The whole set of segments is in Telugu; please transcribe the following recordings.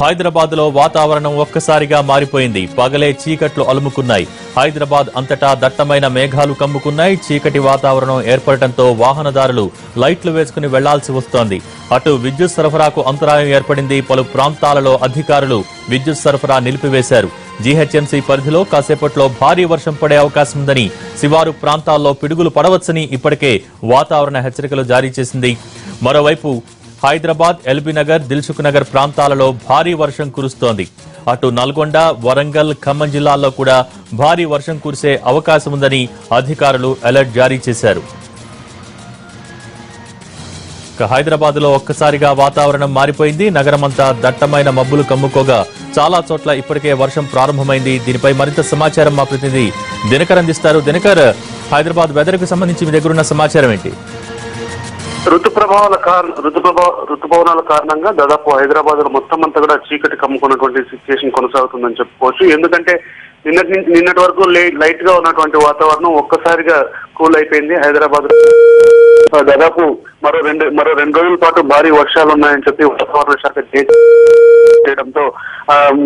హైదరాబాద్లో వాతావరణం ఒక్కసారిగా మారిపోయింది. పగలే చీకట్లు అలుముకున్నాయి. హైదరాబాద్ అంతటా దట్టమైన మేఘాలు కమ్ముకున్నాయి. చీకటి వాతావరణం ఏర్పడటంతో వాహనదారులు లైట్లు వేసుకుని వెళ్ళాల్సి వస్తోంది. అటు విద్యుత్ సరఫరాకు అంతరాయం ఏర్పడింది. పలు ప్రాంతాలలో అధికారులు విద్యుత్ సరఫరా నిలిపివేశారు. జీహెచ్ఎంసీ పరిధిలో కాసేపట్లో భారీ వర్షం పడే అవకాశం ఉందని శివారు ప్రాంతాల్లో పిడుగులు పడవచ్చని ఇప్పటికే వాతావరణ హెచ్చరికలు జారీ చేసింది. మరోవైపు హైదరాబాద్ ఎల్బీ నగర్ దిల్సుఖ్ నగర్ ప్రాంతాలలో భారీ వర్షం కురుస్తోంది. అటు నల్గొండ వరంగల్ ఖమ్మం జిల్లాల్లో కూడా భారీ వర్షం కురిసే అవకాశం ఉందని అధికారులు అలర్ట్ జారీ చేశారు. హైదరాబాద్లో హైదరాబాద్లో ఒక్కసారిగా వాతావరణం మారిపోయింది. నగరమంతా దట్టమైన మబ్బులు కమ్ముకోగా చాలా చోట్ల ఇప్పటికే వర్షం ప్రారంభమైంది. దీనిపై మరింత సమాచారం మా ప్రతినిధి దినకర్ అందిస్తారు. దినకర్ హైదరాబాద్ వెదర్కు సంబంధించి మీ దగ్గర ఉన్న సమాచారం ఏంటి? ఋతు ప్రభావాల కారణ ఋతు ప్రభావ ఋతుపవనాల కారణంగా దాదాపు హైదరాబాద్లో మొత్తం అంతా కూడా చీకటి కమ్ముకున్నటువంటి సిచ్యుయేషన్ కొనసాగుతుందని చెప్పుకోవచ్చు. ఎందుకంటే నిన్నటి నుంచి నిన్నటి వరకు లైట్గా ఉన్నటువంటి వాతావరణం ఒక్కసారిగా కూల్ అయిపోయింది. హైదరాబాద్ దాదాపు మరో రెండు మరో రెండు రోజుల పాటు భారీ వర్షాలు ఉన్నాయని చెప్పి వాతావరణ శాఖ చేయడంతో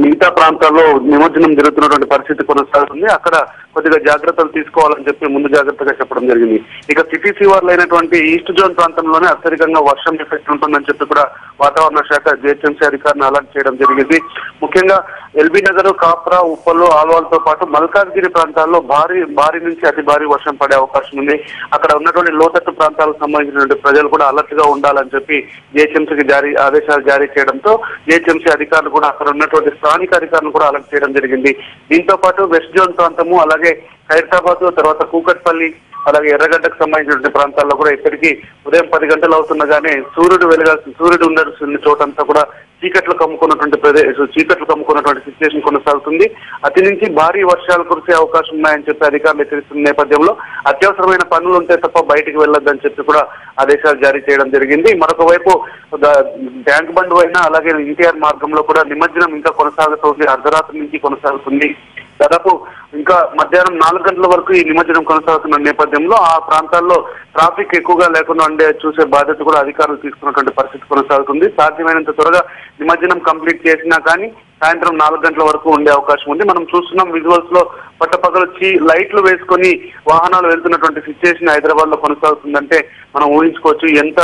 మిగతా ప్రాంతాల్లో నిమజ్జనం జరుగుతున్నటువంటి పరిస్థితి కొనసాగుతుంది. అక్కడ కొద్దిగా జాగ్రత్తలు తీసుకోవాలని చెప్పి ముందు జాగ్రత్తగా చెప్పడం జరిగింది. ఇక సిటీ శివార్లు అయినటువంటి ఈస్ట్ జోన్ ప్రాంతంలోనే అత్యధికంగా వర్షం ఎఫెక్ట్ ఉంటుందని చెప్పి కూడా వాతావరణ శాఖ జిహెచ్ఎంసీ అధికారులను అలర్ట్ చేయడం జరిగింది. ముఖ్యంగా ఎల్బీ నగర్ కాప్రా ఉప్పలు ఆల్వాలతో పాటు మల్కాజ్గిరి ప్రాంతాల్లో భారీ భారీ నుంచి అతి భారీ వర్షం పడే అవకాశం ఉంది. అక్కడ ఉన్నటువంటి లోతట్టు ప్రాంతాలకు సంబంధించినటువంటి ప్రజలు కూడా అలర్ట్గా ఉండాలని చెప్పి జిహెచ్ఎంసీకి జారీ ఆదేశాలు జారీ చేయడంతో జిహెచ్ఎంసీ అధికారులు కూడా అక్కడ ఉన్నటువంటి స్థానిక అధికారులు కూడా అలర్ట్ చేయడం జరిగింది. దీంతో పాటు వెస్ట్ జోన్ ప్రాంతము అలాగే ఖైరతాబాద్ తర్వాత కూకట్పల్లి అలాగే ఎర్రగడ్డకు సంబంధించినటువంటి ప్రాంతాల్లో కూడా ఇప్పటికీ ఉదయం పది గంటలు అవుతుండగానే సూర్యుడు వెలగాల్సిన సూర్యుడు ఉండాల్సిన చోటంతా కూడా చీకట్లు కమ్ముకున్నటువంటి ప్రదేశం చీకట్లు కమ్ముకున్నటువంటి సిచ్యువేషన్ కొనసాగుతుంది. అతి నుంచి భారీ వర్షాలు కురిసే అవకాశం ఉన్నాయని చెప్పి అధికారులు హెచ్చరిస్తున్న నేపథ్యంలో అత్యవసరమైన పనులు ఉంటే తప్ప బయటికి వెళ్ళొద్దని చెప్పి కూడా ఆదేశాలు జారీ చేయడం జరిగింది. మరొక వైపు ట్యాంక్ బండ్ పైన అలాగే ఎన్టీఆర్ మార్గంలో కూడా నిమజ్జనం ఇంకా కొనసాగుతుంది. అర్ధరాత్రి నుంచి కొనసాగుతుంది. దాదాపు ఇంకా మధ్యాహ్నం నాలుగు గంటల వరకు ఈ నిమజ్జనం కొనసాగుతున్న నేపథ్యంలో ఆ ప్రాంతాల్లో ట్రాఫిక్ ఎక్కువగా లేకుండా ఉండే చూసే బాధ్యత కూడా అధికారులు తీసుకున్నటువంటి పరిస్థితి కొనసాగుతుంది. సాధ్యమైనంత త్వరగా నిమజ్జనం కంప్లీట్ చేసినా కానీ సాయంత్రం నాలుగు గంటల వరకు ఉండే అవకాశం ఉంది. మనం చూస్తున్నాం విజువల్స్లో పట్టపగలు వచ్చి లైట్లు వేసుకొని వాహనాలు వెళ్తున్నటువంటి సిచ్యుయేషన్ హైదరాబాద్లో కొనసాగుతుందంటే మనం ఊహించుకోవచ్చు ఎంత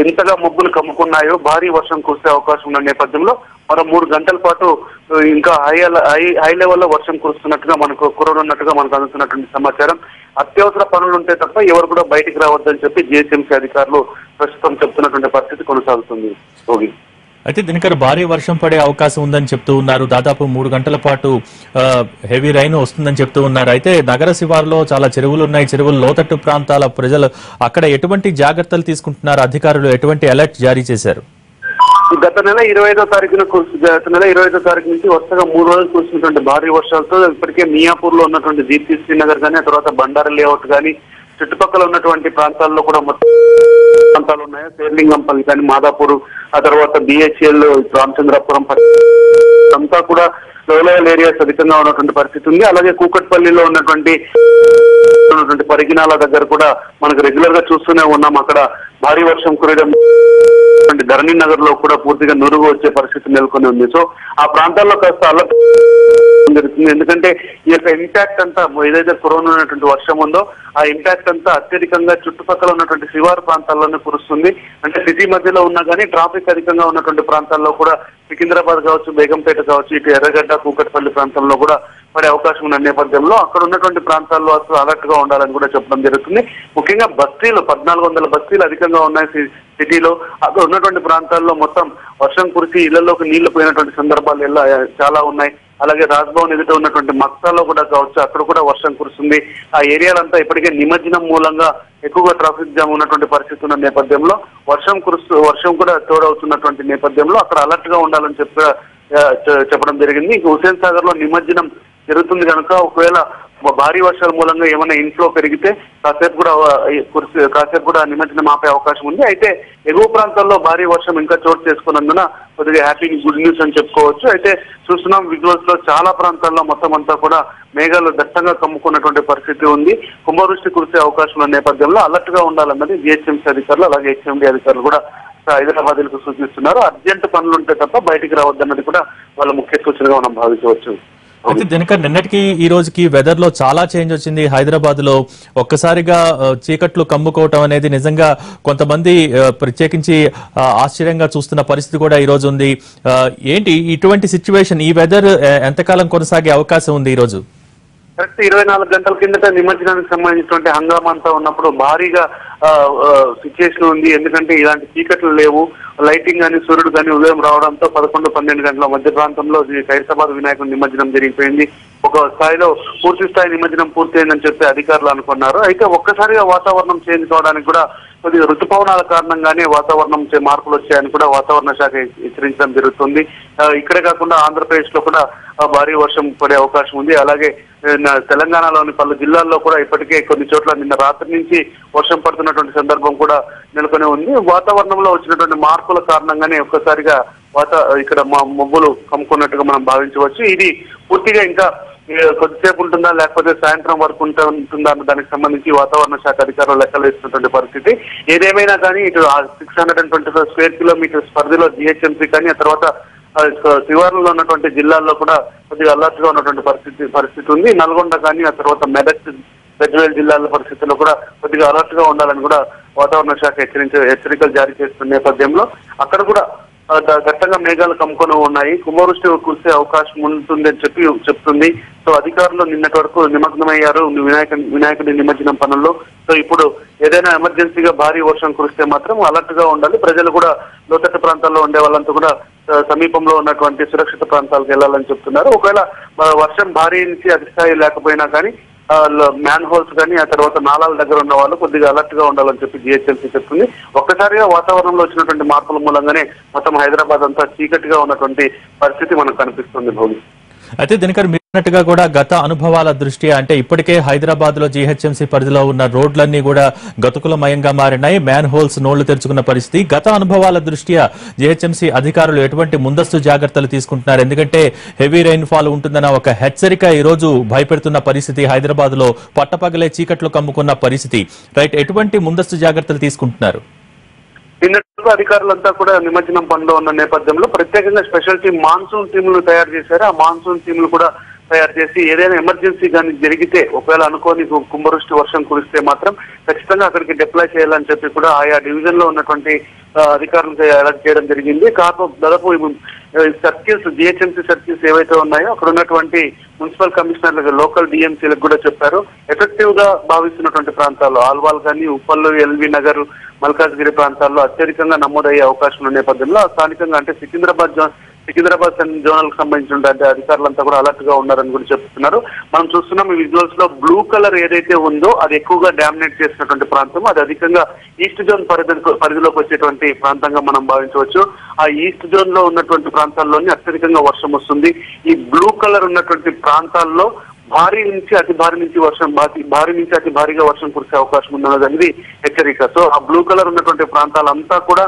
ఎంతగా ముగ్గులు కమ్ముకున్నాయో భారీ వర్షం కురిసే అవకాశం ఉన్న నేపథ్యంలో మరో మూడు గంటల పాటు ఇంకా హై హై హై లెవెల్లో వర్షం కురుస్తున్నట్టుగా మనకు కురనున్నట్టుగా మనకు అందుతున్నటువంటి సమాచారం. అత్యవసర పనులు ఉంటే తప్ప ఎవరు కూడా బయటికి రావద్దని చెప్పి జిహెచ్ఎంసీ అధికారులు ప్రస్తుతం చెప్తున్నటువంటి పరిస్థితి కొనసాగుతుంది. యోగి అయితే దినకర్ భారీ వర్షం పడే అవకాశం ఉందని చెప్తూ ఉన్నారు. దాదాపు మూడు గంటల పాటు హెవీ రైన్ వస్తుందని చెప్తూ ఉన్నారు. అయితే నగర శివారులో చాలా చెరువులు ఉన్నాయి. చెరువులు లోతట్టు ప్రాంతాల ప్రజలు అక్కడ ఎటువంటి జాగ్రత్తలు తీసుకుంటున్నారు? అధికారులు ఎటువంటి అలర్ట్ జారీ చేశారు? గత నెల ఇరవై ఐదో తారీఖున గత నెల ఇరవై ఐదో తారీఖు నుంచి వరుసగా మూడు రోజులు కురిసినటువంటి భారీ వర్షాలతో ఇప్పటికే మియాపూర్లో ఉన్నటువంటి దీప్తి శ్రీనగర్ కానీ ఆ తర్వాత బండారు లేఅవుట్ కానీ చుట్టుపక్కల ఉన్నటువంటి ప్రాంతాల్లో కూడా మొత్తం ప్రాంతాలు ఉన్నాయి శేర్లింగంపల్లి కానీ మాదాపూర్ ఆ తర్వాత బిహెచ్ఎల్ రామచంద్రపురం అంతా కూడా లోయల్ ఏరియాస్ అధికంగా ఉన్నటువంటి పరిస్థితి ఉంది. అలాగే కూకట్పల్లిలో ఉన్నటువంటి ఉన్నటువంటి పరిగినాల దగ్గర కూడా మనకు రెగ్యులర్గా చూస్తూనే ఉన్నాం. అక్కడ భారీ వర్షం కురయడం ధరణి నగర్లో కూడా పూర్తిగా నురుగు వచ్చే పరిస్థితి నెలకొని ఉంది. సో ఆ ప్రాంతాల్లో కాస్త అలర్ట్ జరుగుతుంది. ఎందుకంటే ఈ యొక్క ఇంపాక్ట్ అంతా ఏదైతే కరోనా ఉన్నటువంటి వర్షం ఉందో ఆ ఇంపాక్ట్ అంతా అత్యధికంగా చుట్టుపక్కల ఉన్నటువంటి శివారు ప్రాంతాల్లోనే కురుస్తుంది. అంటే సిటీ మధ్యలో ఉన్నా కానీ ట్రాఫిక్ అధికంగా ఉన్నటువంటి ప్రాంతాల్లో కూడా సికింద్రాబాద్ కావచ్చు బేగంపేట కావచ్చు ఇటు ఎర్రగడ్డ కూకట్పల్లి ప్రాంతంలో కూడా పడే అవకాశం ఉన్న నేపథ్యంలో అక్కడ ఉన్నటువంటి ప్రాంతాల్లో అసలు అలర్ట్గా ఉండాలని కూడా చెప్పడం జరుగుతుంది. ముఖ్యంగా బస్తీలు పద్నాలుగు వందల బస్తీలు అధికంగా ఉన్నాయి సి- సిటీలో. అక్కడ ఉన్నటువంటి ప్రాంతాల్లో మొత్తం వర్షం కురిసి ఇళ్ళలోకి నీళ్ళు పోయినటువంటి సందర్భాలు ఎలా చాలా ఉన్నాయి. అలాగే రాజ్భవన్ ఎదుట ఉన్నటువంటి మక్తాలో కూడా కావచ్చు అక్కడ కూడా వర్షం కురుస్తుంది. ఆ ఏరియాలంతా ఇప్పటికే నిమజ్జనం మూలంగా ఎక్కువగా ట్రాఫిక్ జామ్ ఉన్నటువంటి పరిస్థితి ఉన్న నేపథ్యంలో వర్షం కురుస్తూ వర్షం కూడా తోడవుతున్నటువంటి నేపథ్యంలో అక్కడ అలర్ట్గా ఉండాలని చెప్ప చెప్పడం జరిగింది. ఇక హుసేన్ సాగర్లో నిమజ్జనం జరుగుతుంది కనుక ఒకవేళ భారీ వర్షాల మూలంగా ఏమైనా ఇన్ఫ్లో పెరిగితే కాసేపు కూడా కాసేపు కూడా నిమజ్జనం ఆపే అవకాశం ఉంది. అయితే ఎగువ ప్రాంతాల్లో భారీ వర్షం ఇంకా చోటు చేసుకున్నందున కొద్దిగా హ్యాపీ గుడ్ న్యూస్ అని చెప్పుకోవచ్చు. అయితే చూస్తున్నాం విజువల్స్లో చాలా ప్రాంతాల్లో మొత్తం అంతా కూడా మేఘాలు దట్టంగా కమ్ముకున్నటువంటి పరిస్థితి ఉంది. కుంభవృష్టి కురిసే అవకాశం ఉన్న నేపథ్యంలో అలర్ట్గా ఉండాలన్నది జిహెచ్ఎంసీ అధికారులు అలాగే హెచ్ఎండి అధికారులు కూడా హైదరాబాద్ సూచిస్తున్నారు. అర్జెంట్ పనులుంటే తప్ప బయటికి రావద్దన్నది కూడా వాళ్ళ ముఖ్య సూచనగా మనం భావించవచ్చు. అయితే దినకర్ నిన్నటికి ఈ రోజుకి వెదర్లో చాలా చేంజ్ వచ్చింది. హైదరాబాద్లో ఒక్కసారిగా చీకట్లు కమ్ముకోవటం అనేది నిజంగా కొంతమంది ప్రత్యేకించి ఆశ్చర్యంగా చూస్తున్న పరిస్థితి కూడా ఈ రోజు ఉంది. ఏంటి ఇటువంటి సిచ్యువేషన్ ఈ వెదర్ ఎంతకాలం కొనసాగే అవకాశం ఉంది ఈ రోజు? కరెక్ట్ ఇరవై నాలుగు గంటల కిందట నిమజ్జనానికి సంబంధించినటువంటి హంగామంతా ఉన్నప్పుడు భారీగా సిచ్యుయేషన్ ఉంది. ఎందుకంటే ఇలాంటి చీకట్లు లేవు. లైటింగ్ కానీ సూర్యుడు కానీ ఉదయం రావడంతో పదకొండు పన్నెండు గంటల మధ్య ప్రాంతంలో ఈ వినాయకుడి నిమజ్జనం జరిగిపోయింది. ఒక స్థాయిలో పూర్తి స్థాయి నిమజ్జనం పూర్తయిందని చెప్పి అధికారులు అనుకున్నారు. అయితే ఒక్కసారిగా వాతావరణం చేంజ్ కావడానికి కూడా కొద్దిగా రుతుపవనాల కారణంగానే వాతావరణం చే- మార్పులు వచ్చాయని కూడా వాతావరణ శాఖ హెచ్చరించడం జరుగుతుంది. ఇక్కడే కాకుండా ఆంధ్రప్రదేశ్లో కూడా భారీ వర్షం పడే అవకాశం ఉంది. అలాగే తెలంగాణలోని పలు జిల్లాల్లో కూడా ఇప్పటికే కొన్ని చోట్ల నిన్న రాత్రి నుంచి వర్షం పడుతున్నటువంటి సందర్భం కూడా నెలకొని ఉంది. వాతావరణంలో వచ్చినటువంటి మార్పుల కారణంగానే ఒక్కసారిగా వాత ఇక్కడ మా మబ్బులు కమ్ముకున్నట్టుగా మనం భావించవచ్చు. ఇది పూర్తిగా ఇంకా కొద్దిసేపు ఉంటుందా లేకపోతే సాయంత్రం వరకు ఉంటుందా అన్న దానికి సంబంధించి వాతావరణ శాఖ అధికారులు లెక్కలు వేస్తున్నటువంటి పరిస్థితి. ఏదేమైనా కానీ ఇటు six hundred and twenty five square kilometres పరిధిలో జిహెచ్ఎంసీ కానీ ఆ తర్వాత ఆ, శివార్లలో ఉన్నటువంటి జిల్లాల్లో కూడా కొద్దిగా అలర్ట్గా ఉన్నటువంటి పరిస్థితి పరిస్థితి ఉంది. నల్గొండ కానీ ఆ తర్వాత మెదక్ పెద్దవేలు జిల్లాల పరిస్థితుల్లో కూడా కొద్దిగా అలర్ట్గా ఉండాలని కూడా వాతావరణ శాఖ హెచ్చరించే హెచ్చరికలు జారీ చేస్తున్న నేపథ్యంలో అక్కడ కూడా దట్టంగా మేఘాలు కమ్ముకొని ఉన్నాయి. కుంభవృష్టి కురిసే అవకాశం ఉంటుందని చెప్పి చెప్తుంది. సో అధికారులు నిన్నటి వరకు నిమగ్నమయ్యారు. వినాయక వినాయకుడి నిమజ్జనం పనుల్లో. సో ఇప్పుడు ఏదైనా ఎమర్జెన్సీగా భారీ వర్షం కురిస్తే మాత్రం అలర్ట్గా ఉండాలి. ప్రజలు కూడా లోతట్టు ప్రాంతాల్లో ఉండే వాళ్ళంతా కూడా సమీపంలో ఉన్నటువంటి సురక్షిత ప్రాంతాలకు వెళ్ళాలని చెప్తున్నారు. ఒకవేళ వర్షం భారీ నుంచి అతి స్థాయి లేకపోయినా కానీ మ్యాన్ హోల్స్ కానీ ఆ తర్వాత నాలాల దగ్గర ఉన్న వాళ్ళు కొద్దిగా అలర్ట్గా ఉండాలని చెప్పి జిహెచ్ఎంసీ చెప్తుంది. ఒక్కసారిగా వాతావరణంలో వచ్చినటువంటి మార్పుల మూలంగానే మొత్తం హైదరాబాద్ అంతా చీకటిగా ఉన్నటువంటి పరిస్థితి మనకు కనిపిస్తుంది భూమి. అయితే దినకర్ మీరు అన్నట్టుగా కూడా గత అనుభవాల దృష్ట్యా అంటే ఇప్పటికే హైదరాబాద్లో జీహెచ్ఎంసీ పరిధిలో ఉన్న రోడ్లన్నీ కూడా గతుకులమయంగా మారినాయి. మ్యాన్ హోల్స్ నోళ్ళు తెరుచుకున్న పరిస్థితి. గత అనుభవాల దృష్ట్యా జీహెచ్ఎంసీ అధికారులు ఎటువంటి ముందస్తు జాగ్రత్తలు తీసుకుంటున్నారు? ఎందుకంటే హెవీ రైన్ ఫాల్ ఉంటుందన్న ఒక హెచ్చరిక ఈ రోజు భయపెడుతున్న పరిస్థితి. హైదరాబాద్లో పట్టపగలే చీకట్లు కమ్ముకున్న పరిస్థితి. రైట్ ఎటువంటి ముందస్తు జాగ్రత్తలు తీసుకుంటున్నారు? అధికారులంతా కూడా నిమజ్జనం పనిలో ఉన్న నేపథ్యంలో ప్రత్యేకంగా స్పెషల్ టీం మాన్సూన్ టీంలు తయారు చేశారు. ఆ మాన్సూన్ టీంలు కూడా తయారు చేసి ఏదైనా ఎమర్జెన్సీ కానీ జరిగితే ఒకవేళ అనుకోని కుంభవృష్టి వర్షం కురిస్తే మాత్రం ఖచ్చితంగా అక్కడికి డిప్లాయ్ చేయాలని చెప్పి కూడా ఆయా డివిజన్లో ఉన్నటువంటి అధికారులకు అలర్ట్ చేయడం జరిగింది. కాకపోతే దాదాపు సర్కిల్స్ జిహెచ్ఎంసీ సర్కిల్స్ ఏవైతే ఉన్నాయో అక్కడ ఉన్నటువంటి మున్సిపల్ కమిషనర్లకు లోకల్ డిఎంసీలకు కూడా చెప్పారు. ఎఫెక్టివ్గా భావిస్తున్నటువంటి ప్రాంతాల్లో ఆల్వాల్ కానీ ఉప్పల్లు ఎల్వి నగర్ మల్కాజ్గిరి ప్రాంతాల్లో అత్యధికంగా నమోదయ్యే అవకాశం ఉన్న నేపథ్యంలో స్థానికంగా అంటే సికింద్రాబాద్ సికింద్రాబాద్ జోనల్ సంబంధించినటువంటి అధికారులంతా కూడా అలర్ట్గా ఉన్నారని కూడా చెప్తున్నారు. మనం చూస్తున్నాం ఈ విజువల్స్లో బ్లూ కలర్ ఏదైతే ఉందో అది ఎక్కువగా డామినేట్ చేసినటువంటి ప్రాంతం. అది అధికంగా ఈస్ట్ జోన్ పరిధి పరిధిలోకి వచ్చేటువంటి ప్రాంతంగా మనం భావించవచ్చు. ఆ ఈస్ట్ జోన్లో ఉన్నటువంటి ప్రాంతాల్లోని అత్యధికంగా వర్షం వస్తుంది. ఈ బ్లూ కలర్ ఉన్నటువంటి ప్రాంతాల్లో భారీ నుంచి అతి భారీ నుంచి వర్షం భారీ భారీ నుంచి అతి భారీగా వర్షం కురిసే అవకాశం ఉందన్నది హెచ్చరిక. సో ఆ బ్లూ కలర్ ఉన్నటువంటి ప్రాంతాలంతా కూడా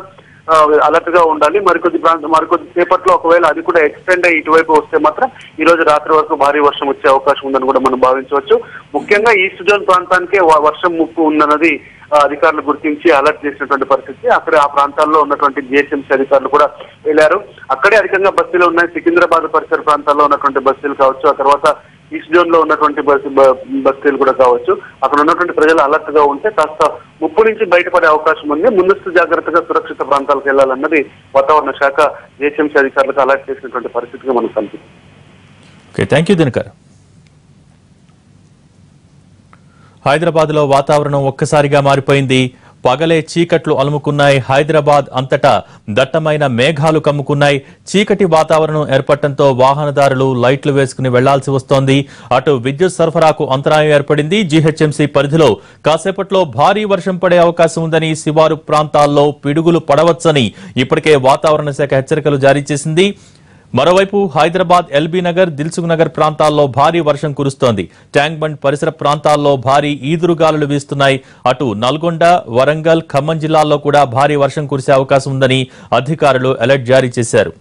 అలర్ట్గా ఉండాలి. మరికొద్ది ప్రాంతం మరికొద్ది సేపట్లో ఒకవేళ అది కూడా ఎక్స్టెండ్ అయ్యి ఇటువైపు వస్తే మాత్రం ఈ రోజు రాత్రి వరకు భారీ వర్షం వచ్చే అవకాశం ఉందని కూడా మనం భావించవచ్చు. ముఖ్యంగా ఈస్ట్ జోన్ ప్రాంతానికే వ- వర్షం ముప్పు ఉందన్నది అధికారులు గుర్తించి అలర్ట్ చేసినటువంటి పరిస్థితి. అక్కడ ఆ ప్రాంతాల్లో ఉన్నటువంటి జిహెచ్ఎంసీ అధికారులు కూడా వెళ్ళారు అక్కడే అధికంగా బస్తీలు ఉన్నాయి. సికింద్రాబాద్ పరిసర ప్రాంతాల్లో ఉన్నటువంటి బస్తీలు కావచ్చు. ఆ తర్వాత ఈస్ట్ జోన్లో ఉన్నటువంటి బస్ బస్తీలు కూడా కావచ్చు. అక్కడ ఉన్నటువంటి ప్రజలు అలర్ట్గా ఉంటే కాస్త ముప్పు నుంచి బయటపడే అవకాశం ఉంది. ముందస్తు జాగ్రత్తగా సురక్షిత ప్రాంతాలకు వెళ్ళాలన్నది వాతావరణ శాఖ జిహెచ్ఎంసీ అధికారులకు అలర్ట్ చేసినటువంటి పరిస్థితిగా మనకు కనిపిస్తుంది. ఓకే థ్యాంక్ యూ దినకర్ హైదరాబాద్లో వాతావరణం ఒక్కసారిగా మారిపోయింది. పగలే చీకట్లు అలుముకున్నాయి. హైదరాబాద్ అంతటా దట్టమైన మేఘాలు కమ్ముకున్నాయి. చీకటి వాతావరణం ఏర్పడటంతో వాహనదారులు లైట్లు వేసుకుని వెళ్ళాల్సి వస్తోంది. అటు విద్యుత్ సరఫరాకు అంతరాయం ఏర్పడింది. జీహెచ్ఎంసీ పరిధిలో కాసేపట్లో భారీ వర్షం పడే అవకాశం ఉందని శివారు ప్రాంతాల్లో పిడుగులు పడవచ్చని ఇప్పటికే వాతావరణ శాఖ హెచ్చరికలు జారీ చేసింది. మరోవైపు హైదరాబాద్ ఎల్బీ నగర్ దిల్సుఖ్ నగర్ ప్రాంతాల్లో భారీ వర్షం కురుస్తోంది. ట్యాంక్ బండ్ పరిసర ప్రాంతాల్లో భారీ ఈదురుగాలులు వీస్తున్నాయి. అటు నల్గొండ వరంగల్ ఖమ్మం జిల్లాల్లో కూడా భారీ వర్షం కురిసే అవకాశం ఉందని అధికారులు అలర్ట్ జారీ చేశారు.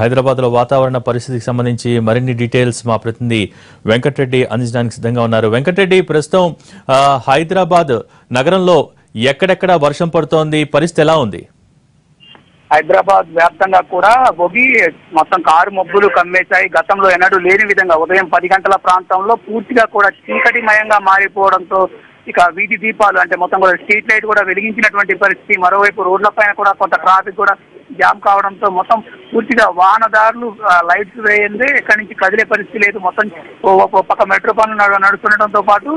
హైదరాబాద్లో వాతావరణ పరిస్థితికి సంబంధించి మరిన్ని డీటెయిల్స్ మా ప్రతినిధి వెంకటరెడ్డి అందించడానికి సిద్ధంగా ఉన్నారు. వెంకటరెడ్డి ప్రస్తుతం ఆ, హైదరాబాద్ నగరంలో ఎక్కడెక్కడ వర్షం పడుతోంది? పరిస్థితి ఎలా ఉంది? హైదరాబాద్ వ్యాప్తంగా కూడా బొగి మొత్తం కారు మబ్బులు కమ్మేశాయి. గతంలో ఎన్నడూ లేని విధంగా ఉదయం పది గంటల ప్రాంతంలో పూర్తిగా కూడా చీకటిమయంగా మారిపోవడంతో ఇక వీధి దీపాలు అంటే మొత్తం కూడా స్ట్రీట్ లైట్ కూడా వెలిగించినటువంటి పరిస్థితి. మరోవైపు రోడ్ల పైన కూడా కొంత ట్రాఫిక్ కూడా జామ్ కావడంతో మొత్తం పూర్తిగా వాహనదారులు లైట్స్ వేయండి ఎక్కడి నుంచి కదిలే పరిస్థితి లేదు. మొత్తం పక్క మెట్రో పనులు నడుస్తుండటంతో పాటు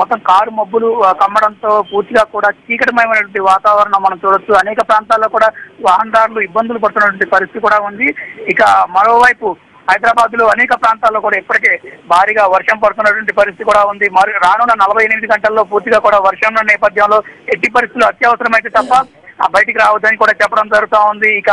మొత్తం కారు మబ్బులు కమ్మడంతో పూర్తిగా కూడా చీకటిమయమైనటువంటి వాతావరణం మనం చూడొచ్చు. అనేక ప్రాంతాల్లో కూడా వాహనదారులు ఇబ్బందులు పడుతున్నటువంటి పరిస్థితి కూడా ఉంది. ఇక మరోవైపు హైదరాబాద్లో అనేక ప్రాంతాల్లో కూడా ఇప్పటికే భారీగా వర్షం పడుతున్నటువంటి పరిస్థితి కూడా ఉంది. మరి రానున్న నలభై ఎనిమిది గంటల్లో పూర్తిగా కూడా వర్షం ఉన్న నేపథ్యంలో ఎట్టి పరిస్థితులు అత్యవసరమైతే తప్ప బయటికి రావద్దని కూడా చెప్పడం జరుగుతూ ఉంది. ఇక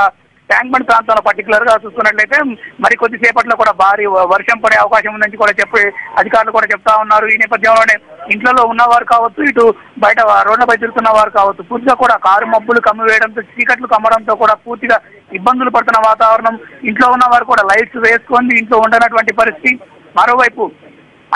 ట్యాంక్ బండ్ ప్రాంతంలో పర్టికులర్గా చూసుకున్నట్లయితే మరి కొద్దిసేపట్లో కూడా భారీ వర్షం పడే అవకాశం ఉందని కూడా చెప్పి అధికారులు కూడా చెప్తా ఉన్నారు. ఈ నేపథ్యంలోనే ఇంట్లో ఉన్నవారు కావచ్చు ఇటు బయట రోడ్లపై తిరుగుతున్న వారు కావచ్చు పూర్తిగా కూడా కారు మబ్బులు కమ్మివేయడంతో చీకట్లు కమ్మడంతో కూడా పూర్తిగా ఇబ్బందులు పడుతున్న వాతావరణం. ఇంట్లో ఉన్న వారు కూడా లైట్స్ వేసుకొని ఇంట్లో ఉండనటువంటి పరిస్థితి. మరోవైపు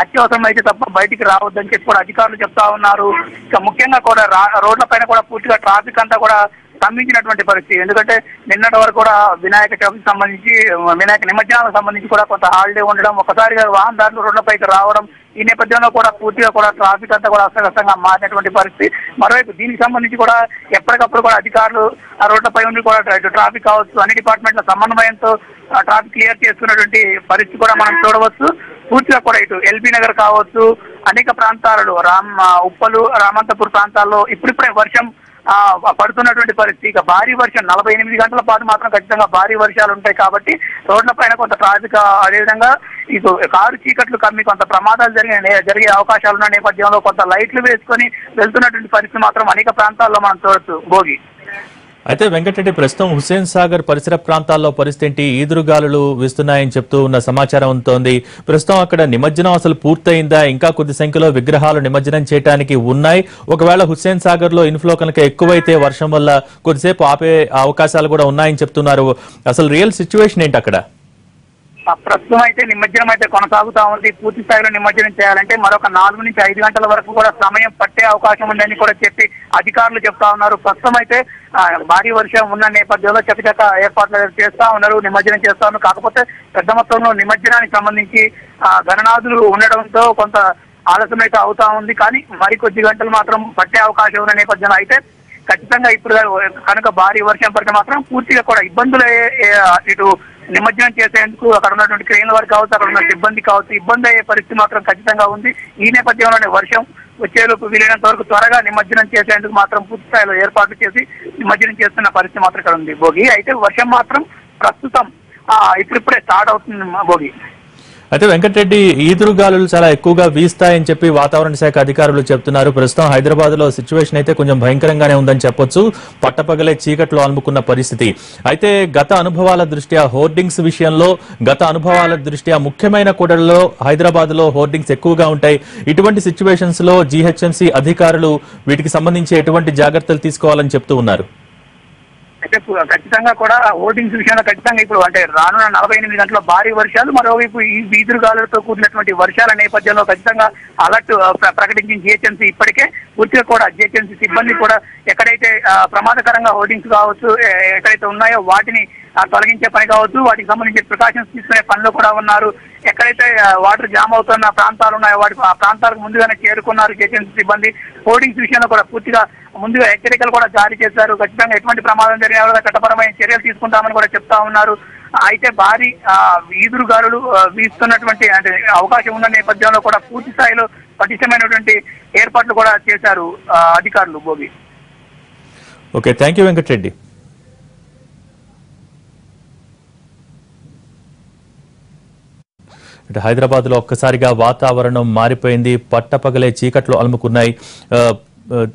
అత్యవసరం అయితే తప్ప బయటికి రావద్దని చెప్పి కూడా అధికారులు చెప్తా ఉన్నారు. ఇక ముఖ్యంగా కూడా రోడ్ల పైన కూడా పూర్తిగా ట్రాఫిక్ అంతా కూడా స్తంభించినటువంటి పరిస్థితి. ఎందుకంటే నిన్నటి వరకు కూడా వినాయక చవితికి సంబంధించి వినాయక నిమజ్జనాలకు సంబంధించి కూడా కొంత హాలిడే ఉండడం ఒకసారిగా వాహనదారులు రోడ్లపైకి రావడం ఈ నేపథ్యంలో కూడా పూర్తిగా కూడా ట్రాఫిక్ అంతా కూడా అస్తవ్యస్తంగా మారినటువంటి పరిస్థితి. మరోవైపు దీనికి సంబంధించి కూడా ఎప్పటికప్పుడు కూడా అధికారులు ఆ రోడ్లపై ఉండి కూడా ట్రాఫిక్ కావచ్చు అన్ని డిపార్ట్మెంట్ల సమన్వయంతో ఆ ట్రాఫిక్ క్లియర్ చేస్తున్నటువంటి పరిస్థితి కూడా మనం చూడవచ్చు. పూర్తిగా కూడా ఇటు ఎల్బీ నగర్ కావచ్చు అనేక ప్రాంతాలలో రామ్ ఉప్పలు రామంతపూర్ ప్రాంతాల్లో ఇప్పుడిప్పుడే వర్షం పడుతున్నటువంటి పరిస్థితి. ఇక భారీ వర్షం నలభై ఎనిమిది గంటల పాటు మాత్రం ఖచ్చితంగా భారీ వర్షాలు ఉంటాయి కాబట్టి రోడ్ల పైన కొంత ట్రాఫిక్ అదేవిధంగా ఇటు కారు చీకట్లు కమ్మి కొంత ప్రమాదాలు జరిగే జరిగే అవకాశాలు ఉన్న నేపథ్యంలో కొంత లైట్లు వేసుకొని వెళ్తున్నటువంటి పరిస్థితి మాత్రం అనేక ప్రాంతాల్లో మనం చూడొచ్చు. భోగి. అయితే వెంకటరెడ్డి ప్రస్తుతం హుస్సేన్ సాగర్ పరిసర ప్రాంతాల్లో పరిస్థితి ఈదురుగాలులు వీస్తున్నాయని చెప్తూ ఉన్న సమాచారం ఉంటోంది ప్రస్తుతం అక్కడ నిమజ్జనం అసలు పూర్తయిందా? ఇంకా కొద్ది సంఖ్యలో విగ్రహాలు నిమజ్జనం చేయడానికి ఉన్నాయి. ఒకవేళ హుస్సేన్ సాగర్లో ఇన్ఫ్లో కనుక ఎక్కువైతే వర్షం వల్ల కొద్దిసేపు ఆపే అవకాశాలు కూడా ఉన్నాయని చెప్తున్నారు. అసలు రియల్ సిచ్యువేషన్ ఏంటి అక్కడ? ప్రస్తుతం అయితే నిమజ్జనం అయితే కొనసాగుతా ఉంది. పూర్తి స్థాయిలో నిమజ్జనం చేయాలంటే మరొక నాలుగు నుంచి ఐదు గంటల వరకు కూడా సమయం పట్టే అవకాశం ఉందని కూడా చెప్పి అధికారులు చెప్తా ఉన్నారు. ప్రస్తుతం అయితే భారీ వర్షం ఉన్న నేపథ్యంలో చకచక ఏర్పాట్లు చేస్తా ఉన్నారు నిమజ్జనం చేస్తా ఉన్నారు. కాకపోతే పెద్ద మొత్తంలో నిమజ్జనానికి సంబంధించి ఆ, గణనాథులు ఉండడంతో కొంత ఆలస్యం అయితే అవుతా ఉంది. కానీ మరి కొద్ది గంటలు మాత్రం పట్టే అవకాశం ఉన్న నేపథ్యంలో అయితే ఖచ్చితంగా ఇప్పుడు కనుక భారీ వర్షం పడితే మాత్రం పూర్తిగా కూడా ఇబ్బందులు ఇటు నిమజ్జనం చేసేందుకు అక్కడ ఉన్నటువంటి క్రెయిన్ వారు కావచ్చు అక్కడ ఉన్న సిబ్బంది కావచ్చు ఇబ్బంది అయ్యే పరిస్థితి మాత్రం ఖచ్చితంగా ఉంది. ఈ నేపథ్యంలోనే వర్షం వచ్చేలోపు వీలైనంత వరకు త్వరగా నిమజ్జనం చేసేందుకు మాత్రం పూర్తి స్థాయిలో ఏర్పాట్లు చేసి నిమజ్జనం చేస్తున్న పరిస్థితి మాత్రం ఇక్కడ ఉంది. భోగి అయితే వర్షం మాత్రం ప్రస్తుతం ఇప్పుడిప్పుడే స్టార్ట్ అవుతుంది భోగి. అయితే వెంకటరెడ్డి ఈదురుగాలులు చాలా ఎక్కువగా వీస్తాయని చెప్పి వాతావరణ శాఖ అధికారులు చెప్తున్నారు. ప్రస్తుతం హైదరాబాద్లో సిచ్యువేషన్ అయితే కొంచెం భయంకరంగానే ఉందని చెప్పొచ్చు. పట్టపగలే చీకట్లో అలుముకున్న పరిస్థితి. అయితే గత అనుభవాల దృష్ట్యా హోర్డింగ్స్ విషయంలో గత అనుభవాల దృష్ట్యా ముఖ్యమైన కూడలలో హైదరాబాద్లో హోర్డింగ్స్ ఎక్కువగా ఉంటాయి. ఇటువంటి సిచ్యువేషన్స్లో జీహెచ్ఎంసీ అధికారులు వీటికి సంబంధించి ఎటువంటి జాగ్రత్తలు తీసుకోవాలని చెప్తూ ఉన్నారు. అయితే ఖచ్చితంగా కూడా ఓటింగ్స్ విషయంలో ఖచ్చితంగా ఇప్పుడు అంటే రానున్న నలభై ఎనిమిది గంటల భారీ వర్షాలు మరోవైపు ఈ బీదురుగాలతో కూడినటువంటి వర్షాల నేపథ్యంలో ఖచ్చితంగా అలర్ట్ ప్రకటించిన జిహెచ్ఎంసీ ఇప్పటికే పూర్తిగా కూడా జిహెచ్ఎంసీ సిబ్బంది కూడా ఎక్కడైతే ప్రమాదకరంగా హోర్డింగ్స్ కావచ్చు ఎక్కడైతే ఉన్నాయో వాటిని తొలగించే పని కావచ్చు వాటికి సంబంధించి ప్రికాషన్స్ తీసుకునే పనిలో కూడా ఉన్నారు. ఎక్కడైతే వాటర్ జామ్ అవుతున్న ప్రాంతాలు ఉన్నాయో వాటి ఆ ప్రాంతాలకు ముందుగానే చేరుకున్నారు జిహెచ్ఎంసీ సిబ్బంది. హోర్డింగ్స్ విషయంలో కూడా పూర్తిగా ముందుగా హెచ్చరికలు కూడా జారీ చేశారు. ఖచ్చితంగా ఎటువంటి ప్రమాదం జరిగినా కూడా చట్టపరమైన చర్యలు తీసుకుంటామని కూడా చెప్తా ఉన్నారు. అయితే భారీ ఆ, ఈదురుగాలులు వీస్తున్నటువంటి అంటే అవకాశం ఉన్న నేపథ్యంలో కూడా పూర్తి స్థాయిలో పటిష్టమైనటువంటి ఏర్పాట్లు కూడా చేశారు అధికారులు Bhogi. Okay thank you Venkatareddy. ఇటు హైదరాబాద్లో ఒక్కసారిగా వాతావరణం మారిపోయింది. పట్టపగలే చీకట్లు అలుముకున్నాయి.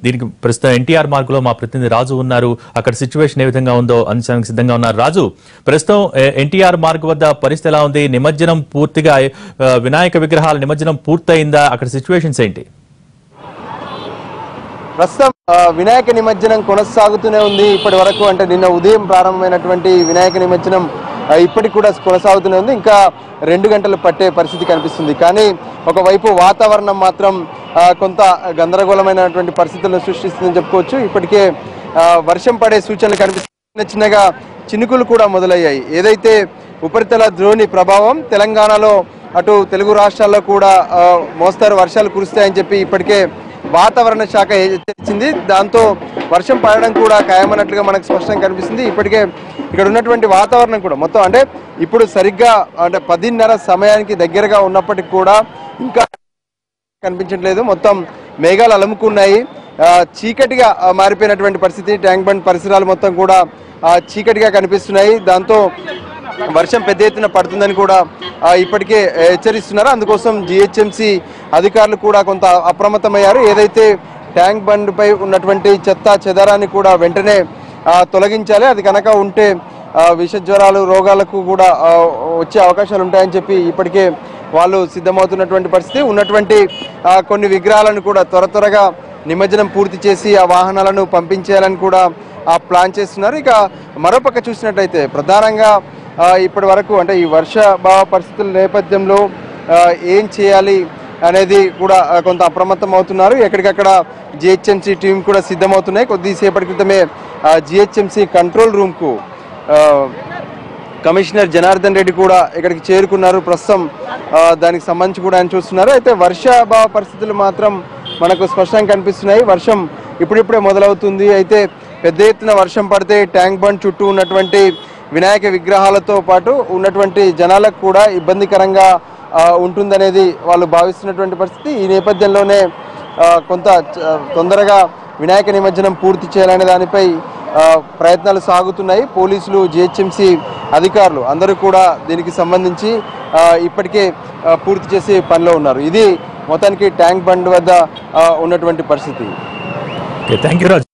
దీనికి ప్రస్తుతం ఎన్టీఆర్ మార్గ్లో మా ప్రతినిధి రాజు ఉన్నారు. అక్కడ సిచ్యువేషన్ ఏ విధంగా ఉందో అంశానికి సిద్ధంగా ఉన్నారు. రాజు ప్రస్తుతం ఎన్టీఆర్ మార్గ్ వద్ద పరిస్థితి ఎలా ఉంది? నిమజ్జనం పూర్తిగా వినాయక విగ్రహాల నిమజ్జనం పూర్తయిందా? అక్కడ సిచ్యువేషన్స్ ఏంటి? ప్రస్తుతం వినాయక నిమజ్జనం కొనసాగుతూనే ఉంది. ఇప్పటి వరకు అంటే నిన్న ఉదయం ప్రారంభమైనటువంటి వినాయక నిమజ్జనం ఇప్పటికి కూడా కొనసాగుతూనే ఉంది. ఇంకా రెండు గంటలు పట్టే పరిస్థితి కనిపిస్తుంది. కానీ ఒకవైపు వాతావరణం మాత్రం కొంత గందరగోళమైనటువంటి పరిస్థితులను సృష్టిస్తుందని చెప్పుకోవచ్చు. ఇప్పటికే వర్షం పడే సూచనలు కనిపిస్తున్న చిన్నగా చినుకులు కూడా మొదలయ్యాయి. ఏదైతే ఉపరితల ద్రోణి ప్రభావం తెలంగాణలో అటు తెలుగు రాష్ట్రాల్లో కూడా మోస్తారు వర్షాలు కురుస్తాయని చెప్పి ఇప్పటికే వాతావరణ శాఖ హెచ్చరించింది దాంతో వర్షం పడడం కూడా ఖాయమన్నట్లుగా మనకు స్పష్టంగా కనిపిస్తుంది. ఇప్పటికే ఇక్కడ ఉన్నటువంటి వాతావరణం కూడా మొత్తం అంటే ఇప్పుడు సరిగ్గా అంటే పదిన్నర సమయానికి దగ్గరగా ఉన్నప్పటికీ కూడా ఇంకా కనిపించట్లేదు. మొత్తం మేఘాలు అలముకున్నాయి. చీకటిగా మారిపోయినటువంటి పరిస్థితి ట్యాంక్ బండ్ పరిసరాలు మొత్తం కూడా చీకటిగా కనిపిస్తున్నాయి. దాంతో వర్షం పెద్ద ఎత్తున పడుతుందని కూడా ఇప్పటికే హెచ్చరిస్తున్నారు. అందుకోసం జిహెచ్ఎంసి అధికారులు కూడా కొంత అప్రమత్తమయ్యారు. ఏదైతే ట్యాంక్ బండ్పై ఉన్నటువంటి చెత్త చెదారాన్ని కూడా వెంటనే తొలగించాలి. అది కనుక ఉంటే విష జ్వరాలు రోగాలకు కూడా వచ్చే అవకాశాలు ఉంటాయని చెప్పి ఇప్పటికే వాళ్ళు సిద్ధమవుతున్నటువంటి పరిస్థితి. ఉన్నటువంటి కొన్ని విగ్రహాలను కూడా త్వర త్వరగా నిమజ్జనం పూర్తి చేసి ఆ వాహనాలను పంపించేయాలని కూడా ఆ ప్లాన్ చేస్తున్నారు. ఇక మరోపక్క చూసినట్టయితే ప్రధానంగా ఇప్పటి వరకు అంటే ఈ వర్షాభావ పరిస్థితుల నేపథ్యంలో ఏం చేయాలి అనేది కూడా కొంత అప్రమత్తం అవుతున్నారు. ఎక్కడికక్కడ జిహెచ్ఎంసీ టీం కూడా సిద్ధమవుతున్నాయి. కొద్దిసేపటి క్రితమే జిహెచ్ఎంసీ కంట్రోల్ రూమ్కు కమిషనర్ జనార్దన్ రెడ్డి కూడా ఇక్కడికి చేరుకున్నారు. ప్రస్తుతం దానికి సంబంధించి కూడా ఆయన చూస్తున్నారు. అయితే వర్షాభావ పరిస్థితులు మాత్రం మనకు స్పష్టంగా కనిపిస్తున్నాయి. వర్షం ఇప్పుడిప్పుడే మొదలవుతుంది. అయితే పెద్ద ఎత్తున వర్షం పడితే ట్యాంక్ బండ్ చుట్టూ ఉన్నటువంటి వినాయక విగ్రహాలతో పాటు ఉన్నటువంటి జనాలకు కూడా ఇబ్బందికరంగా ఉంటుందనేది వాళ్ళు భావిస్తున్నటువంటి పరిస్థితి. ఈ నేపథ్యంలోనే కొంత తొందరగా వినాయక నిమజ్జనం పూర్తి చేయాలనే దానిపై ప్రయత్నాలు సాగుతున్నాయి. పోలీసులు జిహెచ్ఎంసి అధికారులు అందరూ కూడా దీనికి సంబంధించి ఇప్పటికే పూర్తి చేసే పనిలో ఉన్నారు. ఇది మొత్తానికి ట్యాంక్ బండ్ వద్ద ఉన్నటువంటి పరిస్థితి. Thank you Raju